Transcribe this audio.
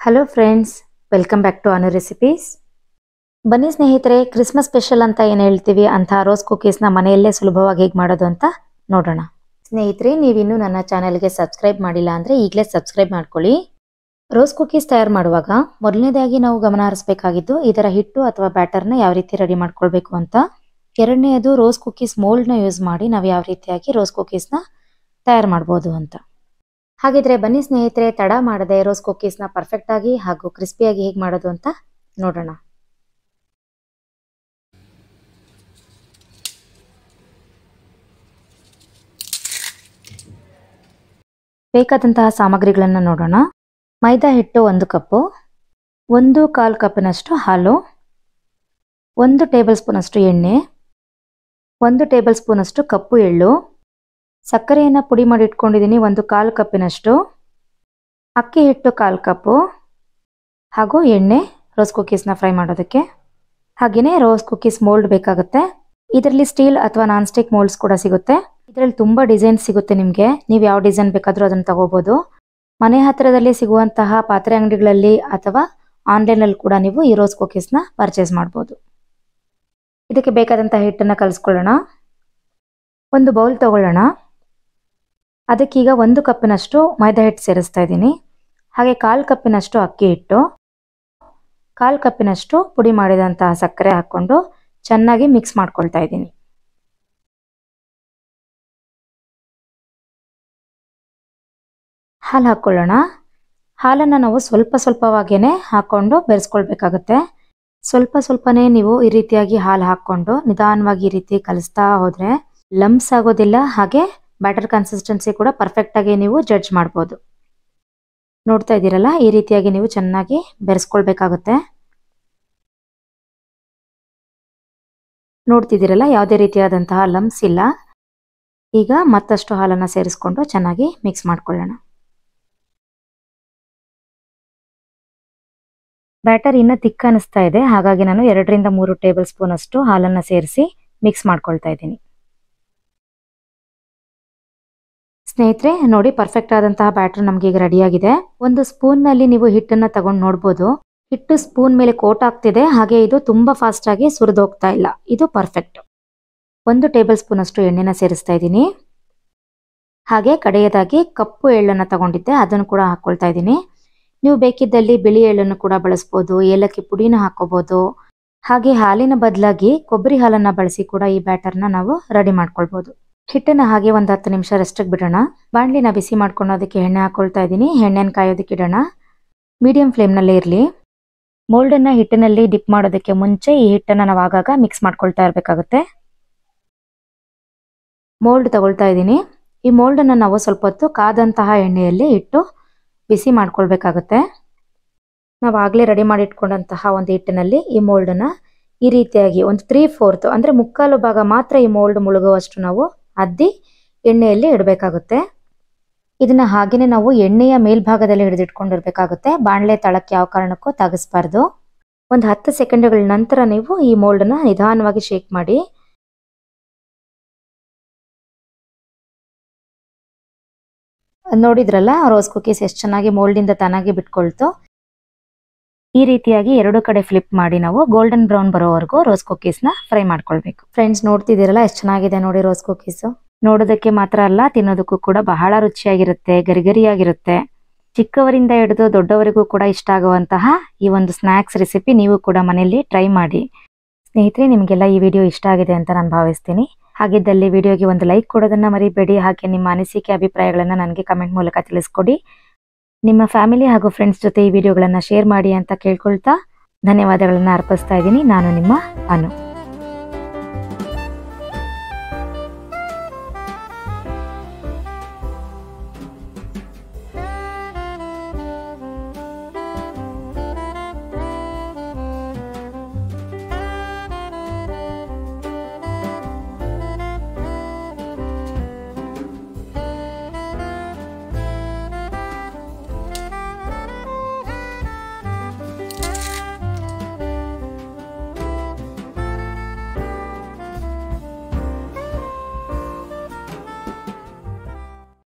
Hello friends welcome back to Anu recipes ಬನ್ನಿ ಸ್ನೇಹಿತರೆ Christmas special ಅಂತ ಏನು ಹೇಳ್ತೀವಿ? ಅಂಥ ರೋಸ್ ಕುಕೀಸ್ನ ಮನೆಯಲ್ಲೇ ಸುಲಭವಾಗಿ ಹೇಗೆ ಮಾಡೋದು ಅಂತ ನೋಡೋಣ. ಸ್ನೇಹಿತರೆ, ನೀವಿನ್ನೂ ನನ್ನ ಚಾನೆಲ್ಗೆ ಸಬ್ಸ್ಕ್ರೈಬ್ ಮಾಡಿಲ್ಲ ಅಂದರೆ ಈಗಲೇ ಸಬ್ಸ್ಕ್ರೈಬ್ ಮಾಡ್ಕೊಳ್ಳಿ. ರೋಸ್ ಕುಕೀಸ್ ತಯಾರು ಮಾಡುವಾಗ ಮೊದಲನೇದಾಗಿ ನಾವು ಗಮನ ಹರಿಸಬೇಕಾಗಿದ್ದು ಇದರ ಹಿಟ್ಟು ಅಥವಾ ಬ್ಯಾಟರ್ನ ಯಾವ ರೀತಿ ರೆಡಿ ಮಾಡ್ಕೊಳ್ಬೇಕು ಅಂತ. ಎರಡನೆಯದು ರೋಸ್ ಕುಕೀಸ್ ಮೋಲ್ಡ್ನ ಯೂಸ್ ಮಾಡಿ ನಾವು ಯಾವ ರೀತಿಯಾಗಿ ರೋಸ್ ಕುಕೀಸ್ನ ತಯಾರು ಮಾಡ್ಬೋದು ಅಂತ. ಹಾಗಿದ್ರೆ ಬನ್ನಿ ಸ್ನೇಹಿತರೆ, ತಡ ಮಾಡದೆ ರೋಸ್ ಕುಕೀಸ್ನ ಪರ್ಫೆಕ್ಟ್ ಆಗಿ ಹಾಗೂ ಕ್ರಿಸ್ಪಿಯಾಗಿ ಹೇಗೆ ಮಾಡೋದು ಅಂತ ನೋಡೋಣ. ಬೇಕಾದಂತಹ ಸಾಮಗ್ರಿಗಳನ್ನು ನೋಡೋಣ. ಮೈದಾ ಹಿಟ್ಟು ಒಂದು ಕಪ್ಪು, ಒಂದು ಕಾಲು ಕಪ್ಪಿನಷ್ಟು ಹಾಲು, ಒಂದು ಟೇಬಲ್ ಸ್ಪೂನಷ್ಟು ಎಣ್ಣೆ, ಒಂದು ಟೇಬಲ್ ಸ್ಪೂನಷ್ಟು ಕಪ್ಪು ಎಳ್ಳು ಸಕ್ಕರೆಯನ್ನು ಪುಡಿ ಮಾಡಿ ಇಟ್ಕೊಂಡಿದ್ದೀನಿ, ಒಂದು ಕಾಲು ಕಪ್ಪಿನಷ್ಟು. ಅಕ್ಕಿ ಹಿಟ್ಟು ಕಾಲು ಕಪ್ಪು. ಹಾಗೂ ಎಣ್ಣೆ ರೋಸ್ ಕುಕ್ಕೀಸ್ನ ಫ್ರೈ ಮಾಡೋದಕ್ಕೆ. ಹಾಗೆಯೇ ರೋಸ್ ಕುಕ್ಕೀಸ್ ಮೋಲ್ಡ್ ಬೇಕಾಗುತ್ತೆ. ಇದರಲ್ಲಿ ಸ್ಟೀಲ್ ಅಥವಾ ನಾನ್ ಸ್ಟಿಕ್ ಮೋಲ್ಡ್ಸ್ ಕೂಡ ಸಿಗುತ್ತೆ. ಇದರಲ್ಲಿ ತುಂಬ ಡಿಸೈನ್ ಸಿಗುತ್ತೆ ನಿಮಗೆ. ನೀವು ಯಾವ ಡಿಸೈನ್ ಬೇಕಾದರೂ ಅದನ್ನು ತಗೋಬೋದು. ಮನೆ ಹತ್ತಿರದಲ್ಲಿ ಸಿಗುವಂತಹ ಪಾತ್ರೆ ಅಂಗಡಿಗಳಲ್ಲಿ ಅಥವಾ ಆನ್ಲೈನಲ್ಲಿ ಕೂಡ ನೀವು ಈ ರೋಸ್ ಕುಕ್ಕೀಸ್ನ ಪರ್ಚೇಸ್ ಮಾಡ್ಬೋದು. ಇದಕ್ಕೆ ಬೇಕಾದಂಥ ಹಿಟ್ಟನ್ನು ಕಲಿಸ್ಕೊಳ್ಳೋಣ. ಒಂದು ಬೌಲ್ ತಗೊಳ್ಳೋಣ. ಅದಕ್ಕೀಗ ಒಂದು ಕಪ್ಪಿನಷ್ಟು ಮೈದಾ ಹಿಟ್ಟು ಸೇರಿಸ್ತಾ ಇದ್ದೀನಿ. ಹಾಗೆ ಕಾಲು ಕಪ್ಪಿನಷ್ಟು ಅಕ್ಕಿ ಹಿಟ್ಟು, ಕಾಲು ಕಪ್ಪಿನಷ್ಟು ಪುಡಿ ಮಾಡಿದಂತಹ ಸಕ್ಕರೆ ಹಾಕ್ಕೊಂಡು ಚೆನ್ನಾಗಿ ಮಿಕ್ಸ್ ಮಾಡ್ಕೊಳ್ತಾ ಇದ್ದೀನಿ. ಹಾಲು ಹಾಕ್ಕೊಳ್ಳೋಣ. ಹಾಲನ್ನು ನಾವು ಸ್ವಲ್ಪ ಸ್ವಲ್ಪವಾಗಿಯೇ ಹಾಕ್ಕೊಂಡು ಬೆರೆಸ್ಕೊಳ್ಬೇಕಾಗುತ್ತೆ. ಸ್ವಲ್ಪ ಸ್ವಲ್ಪನೇ ನೀವು ಈ ರೀತಿಯಾಗಿ ಹಾಲು ಹಾಕ್ಕೊಂಡು ನಿಧಾನವಾಗಿ ಈ ರೀತಿ ಕಲಿಸ್ತಾ ಹೋದರೆ ಲಂಪ್ಸ್ ಆಗೋದಿಲ್ಲ. ಹಾಗೆ ಬ್ಯಾಟರ್ ಕನ್ಸಿಸ್ಟೆನ್ಸಿ ಕೂಡ ಪರ್ಫೆಕ್ಟಾಗಿ ನೀವು ಜಡ್ಜ್ ಮಾಡ್ಬೋದು. ನೋಡ್ತಾ ಇದ್ದೀರಲ್ಲ, ಈ ರೀತಿಯಾಗಿ ನೀವು ಚೆನ್ನಾಗಿ ಬೆರೆಸ್ಕೊಳ್ಬೇಕಾಗುತ್ತೆ. ನೋಡ್ತಿದ್ದೀರಲ್ಲ, ಯಾವುದೇ ರೀತಿಯಾದಂತಹ ಲಮ್ಸ್ ಇಲ್ಲ. ಈಗ ಮತ್ತಷ್ಟು ಹಾಲನ್ನು ಸೇರಿಸ್ಕೊಂಡು ಚೆನ್ನಾಗಿ ಮಿಕ್ಸ್ ಮಾಡ್ಕೊಳ್ಳೋಣ. ಬ್ಯಾಟರ್ ಇನ್ನು ತಿಕ್ಕ ಅನಿಸ್ತಾ ಇದೆ, ಹಾಗಾಗಿ ನಾನು ಎರಡರಿಂದ ಮೂರು ಟೇಬಲ್ ಸ್ಪೂನ್ ಅಷ್ಟು ಹಾಲನ್ನು ಸೇರಿಸಿ ಮಿಕ್ಸ್ ಮಾಡ್ಕೊಳ್ತಾ ಇದ್ದೀನಿ. ಸ್ನೇಹಿತರೆ, ನೋಡಿ ಪರ್ಫೆಕ್ಟ್ ಆದಂತಹ ಬ್ಯಾಟರ್ ನಮ್ಗೆ ಈಗ ರೆಡಿಯಾಗಿದೆ ಒಂದು ಸ್ಪೂನ್ನಲ್ಲಿ ನೀವು ಹಿಟ್ಟನ್ನ ತಗೊಂಡು ನೋಡ್ಬೋದು. ಹಿಟ್ಟು ಸ್ಪೂನ್ ಮೇಲೆ ಕೋಟ್ ಆಗ್ತಿದೆ. ಹಾಗೆ ಇದು ತುಂಬಾ ಫಾಸ್ಟ್ ಆಗಿ ಸುರಿದು ಸುರಿದೋಗ್ತಾ ಇಲ್ಲ. ಇದು ಪರ್ಫೆಕ್ಟ್ ಒಂದು ಟೇಬಲ್ ಸ್ಪೂನ್ ಅಷ್ಟು ಎಣ್ಣೆನ ಸೇರಿಸ್ತಾ ಇದ್ದೀನಿ. ಹಾಗೆ ಕಡೆಯದಾಗಿ ಕಪ್ಪು ಎಳ್ಳನ್ನು ತಗೊಂಡಿದ್ದೆ. ಅದನ್ನು ಕೂಡ ಹಾಕೊಳ್ತಾ ಇದ್ದೀನಿ. ನೀವು ಬೇಕಿದ್ದಲ್ಲಿ ಬಿಳಿ ಎಳ್ಳನ್ನು ಕೂಡ ಬಳಸ್ಬೋದು. ಏಲಕ್ಕಿ ಪುಡಿನ ಹಾಕೋಬಹುದು ಹಾಗೆ ಹಾಲಿನ ಬದಲಾಗಿ ಕೊಬ್ಬರಿ ಹಾಲನ್ನ ಬಳಸಿ ಕೂಡ ಈ ಬ್ಯಾಟರ್ನ ನಾವು ರೆಡಿ ಮಾಡ್ಕೊಳ್ಬೋದು. ಹಿಟ್ಟನ್ನ ಹಾಗೆ ಒಂದು ಹತ್ತು ನಿಮಿಷ ರೆಸ್ಟಿಗೆ ಬಿಡೋಣ. ಬಾಣಲಿನ ಬಿಸಿ ಮಾಡ್ಕೊಳೋದಕ್ಕೆ ಎಣ್ಣೆ ಹಾಕೊಳ್ತಾ ಇದ್ದೀನಿ. ಎಣ್ಣೆನ ಕಾಯೋದಕ್ಕೆ ಇಡೋಣ. ಮೀಡಿಯಂ ಫ್ಲೇಮ್ನಲ್ಲೇ ಇರಲಿ. ಮೋಲ್ಡನ್ನು ಹಿಟ್ಟಿನಲ್ಲಿ ಡಿಪ್ ಮಾಡೋದಕ್ಕೆ ಮುಂಚೆ ಈ ಹಿಟ್ಟನ್ನು ನಾವು ಆಗಾಗ ಮಿಕ್ಸ್ ಮಾಡ್ಕೊಳ್ತಾ ಇರಬೇಕಾಗುತ್ತೆ. ಮೋಲ್ಡ್ ತಗೊಳ್ತಾ ಇದ್ದೀನಿ. ಈ ಮೋಲ್ಡನ್ನು ನಾವು ಸ್ವಲ್ಪ ಹೊತ್ತು ಕಾದಂತಹ ಎಣ್ಣೆಯಲ್ಲಿ ಇಟ್ಟು ಬಿಸಿ ಮಾಡ್ಕೊಳ್ಬೇಕಾಗುತ್ತೆ. ನಾವು ಆಗಲೇ ರೆಡಿ ಮಾಡಿ ಇಟ್ಕೊಂಡಂತಹ ಒಂದು ಹಿಟ್ಟಿನಲ್ಲಿ ಈ ಮೋಲ್ಡನ್ನು ಈ ರೀತಿಯಾಗಿ ಒಂದು ತ್ರೀ ಫೋರ್ತ್ ಅಂದರೆ ಮುಕ್ಕಾಲು ಭಾಗ ಮಾತ್ರ ಈ ಮೋಲ್ಡ್ ಮುಳುಗುವಷ್ಟು ನಾವು ಅದ್ದಿ ಎಣ್ಣೆಯಲ್ಲಿ ಇಡಬೇಕಾಗುತ್ತೆ. ಇದನ್ನ ಹಾಗೇನೆ ನಾವು ಎಣ್ಣೆಯ ಮೇಲ್ಭಾಗದಲ್ಲಿ ಹಿಡಿದಿಟ್ಕೊಂಡಿರ್ಬೇಕಾಗುತ್ತೆ. ಬಾಣಲೆ ತಳಕ್ಕೆ ಯಾವ ಕಾರಣಕ್ಕೂ ತಾಗಿಸ್ಬಾರ್ದು. ಒಂದು ಹತ್ತು ಸೆಕೆಂಡ್ಗಳ ನಂತರ ನೀವು ಈ ಮೋಲ್ಡನ್ನ ನಿಧಾನವಾಗಿ ಶೇಕ್ ಮಾಡಿ. ನೋಡಿದ್ರಲ್ಲ ರೋಸ್ ಕುಕೀಸ್ ಎಷ್ಟು ಚೆನ್ನಾಗಿ ಮೋಲ್ಡಿಂದ ತಾನಾಗಿ ಬಿಟ್ಕೊಳ್ತು. ಈ ರೀತಿಯಾಗಿ ಎರಡು ಕಡೆ ಫ್ಲಿಪ್ ಮಾಡಿ ನಾವು ಗೋಲ್ಡನ್ ಬ್ರೌನ್ ಬರೋವರೆಗೂ ರೋಸ್ ಕುಕೀಸ್ನ ಫ್ರೈ ಮಾಡ್ಕೊಳ್ಬೇಕು. ಫ್ರೆಂಡ್ಸ್ ನೋಡ್ತಿದ್ದೀರಲ್ಲ ಎಷ್ಟು ಚೆನ್ನಾಗಿದೆ ನೋಡಿ ರೋಸ್ ಕುಕ್ಕೀಸ್ ನೋಡೋದಕ್ಕೆ ಮಾತ್ರ ಅಲ್ಲ, ತಿನ್ನೋದಕ್ಕೂ ಕೂಡ ಬಹಳ ರುಚಿಯಾಗಿರುತ್ತೆ, ಗರಿಗರಿಯಾಗಿರುತ್ತೆ. ಚಿಕ್ಕವರಿಂದ ಹಿಡಿದು ದೊಡ್ಡವರಿಗೂ ಕೂಡ ಇಷ್ಟ ಆಗುವಂತಹ ಈ ಒಂದು ಸ್ನ್ಯಾಕ್ಸ್ ರೆಸಿಪಿ ನೀವು ಕೂಡ ಮನೆಯಲ್ಲಿ ಟ್ರೈ ಮಾಡಿ. ಸ್ನೇಹಿತರೆ, ನಿಮಗೆಲ್ಲ ಈ ವಿಡಿಯೋ ಇಷ್ಟ ಆಗಿದೆ ಅಂತ ನಾನು ಭಾವಿಸ್ತೀನಿ. ಹಾಗಿದ್ದಲ್ಲಿ ವಿಡಿಯೋಗೆ ಒಂದು ಲೈಕ್ ಕೊಡೋದನ್ನ ಮರಿಬೇಡಿ. ಹಾಗೆ ನಿಮ್ಮ ಅನಿಸಿಕೆ, ಅಭಿಪ್ರಾಯಗಳನ್ನು ನನಗೆ ಕಮೆಂಟ್ ಮೂಲಕ ತಿಳಿಸ್ಕೊಡಿ. ನಿಮ್ಮ ಫ್ಯಾಮಿಲಿ ಹಾಗೂ ಫ್ರೆಂಡ್ಸ್ ಜೊತೆ ಈ ವಿಡಿಯೋಗಳನ್ನು ಶೇರ್ ಮಾಡಿ ಅಂತ ಕೇಳ್ಕೊಳ್ತಾ ಧನ್ಯವಾದಗಳನ್ನು ಅರ್ಪಿಸ್ತಾ ಇದ್ದೀನಿ. ನಾನು ನಿಮ್ಮ ಅನು.